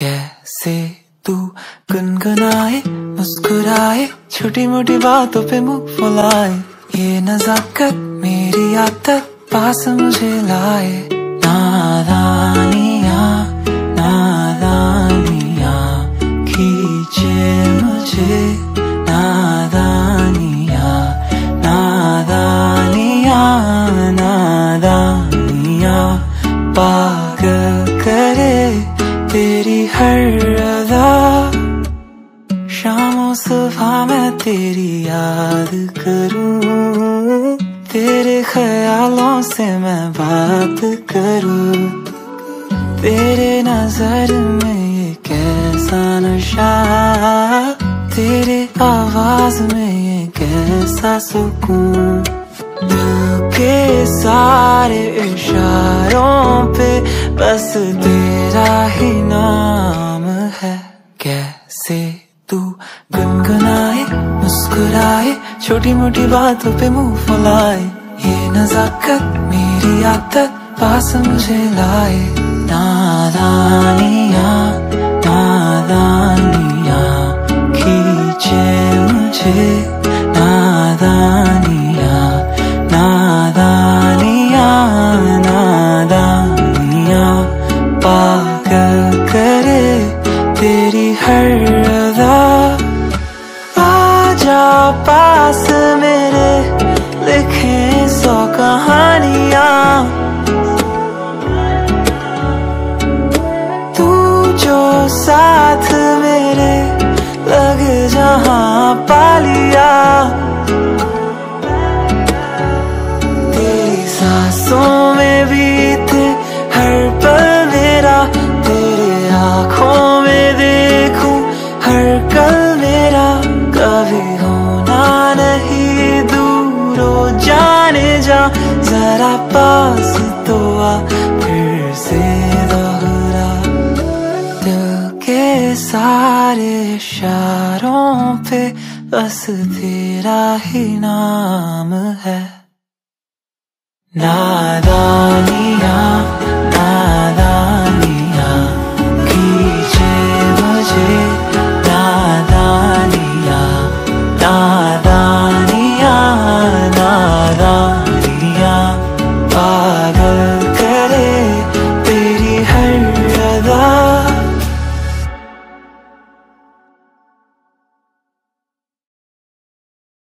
کیسے تو گنگنائے مسکرائے چھوٹی موٹی باتوں پہ منہ پھلائے یہ نزاکت میری عادت پاس مجھے لائے نادانیاں نادانیاں کھینچے مجھے نادانیاں نادانیاں نادانیاں پاگل کرے تیری ہر ادا شام و صبح میں تیری یاد کروں، تیرے خیالوں سے میں بات کروں۔ تیرے نظر میں یہ کیسا نشہ، تیرے آواز میں یہ کیسا سکون۔ دل کے سارے اشاروں پہ بس تیرا مسکرائے، چھوٹی موٹی باتوں پہ منہ پھلائے۔ یہ نزاکت میری عادت، پاس مجھے لائے۔ نادانیاں نادانیاں، کھینچے مجھے۔ نادانیاں نادانیاں نادانیاں۔ پاگل کرے تیری ہر ذرا پاس تو آ پھر سے دوہرا دل کے سارے اشاروں پہ بس تیرا ہی نام ہے نادانیاں